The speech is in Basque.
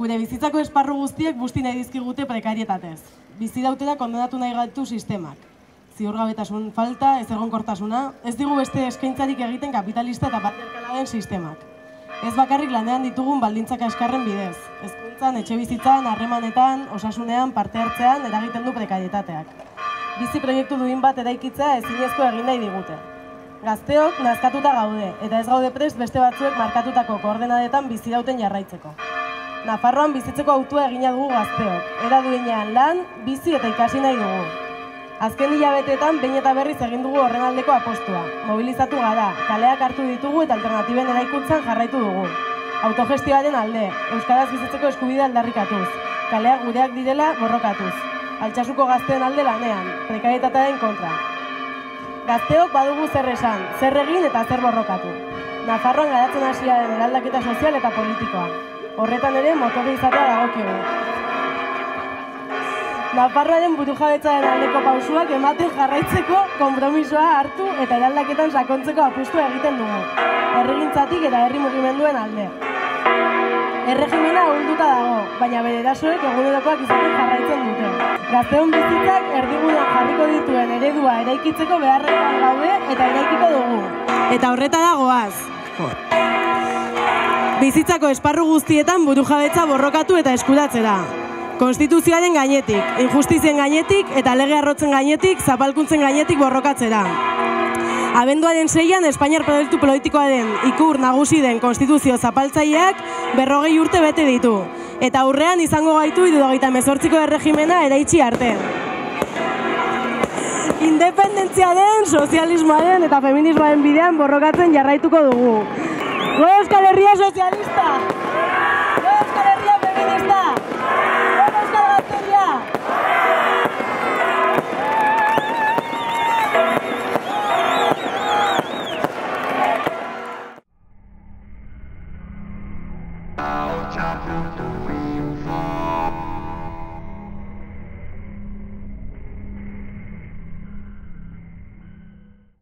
Gure bizitzako esparru guztiek busti nahi dizkigute prekarietatez. Bizi dautela kondenatu nahi gaitu sistemak. Ziurgabetasun falta, ez egonkortasuna, ez digu beste eskaintzarik egiten kapitalista eta patriarkala den sistemak. Ez bakarrik lanean ditugun baldintzak eskarren bidez. Hezkuntzan, etxe bizitzan, harremanetan, osasunean, parte hartzean, eragiten du prekarietateak. Bizi proiektu duin bat eraikitzea ezinezko egin nahi digute. Gazteok nazkatuta gaude, eta ez gaude prest beste batzuek markatutako koordenadetan bizi dauten jarraitzeko. Nafarroan bizitzeko autua egina dugu gazteok. Era duenean lan, bizi eta ikasi nahi dugu. Azken hilabeteetan behin eta berriz egin dugu horren aldeko apostua. Mobilizatu gara, kaleak hartu ditugu eta alternatiben eraikuntzan jarraitu dugu. Autogestioaren alde, Euskaraz bizitzeko eskubidea aldarrikatuz. Kaleak gureak direla borrokatuz. Altsasuko gazteen alde lanean, prekarietatearen kontra. Gazteok badugu zer esan, zer egin eta zer borrokatu. Nafarroan garatzen hasiaren eraldaketa sozial eta politikoa. Horretan ere motori izatea dagokigu. Nafarroaren buru jabetzaren aldeko pausuak ematen jarraitzeko konpromisoa hartu eta eraldaketan sakontzeko apustu egiten dugu. Herrigintzatik eta herri mugimenduen alde. Erregimena ahulduta dago, baina bere erasoek egunerokoak izaten jarraitzen dute. Gazteon bizitzak erdigunean jarriko dituen eredua eraikitzeko beharrean gaude eta eraikiko dugu. Eta horreta dagoaz. Bizitzako esparru guztietan buru jabetza borrokatu eta eskuratzera. Konstituzioaren gainetik, injustizien gainetik eta lege arrotzen gainetik, zapalkuntzen gainetik borrokatzera. Abenduaren seian, Espainiar proiektu politikoaren ikur nagusi den konstituzio zapaltzaileak berrogei urte bete ditu. Eta aurrean izango gaitu idudagoita mezortziko erregimena eraitsi arte. Independentziaren, sozialismoaren eta feminismoaren bidean borrokatzen jarraituko dugu. ¡Nueva Euskal Herria socialista! ¡Nueva Euskal Herria feminista! ¡Nueva Euskal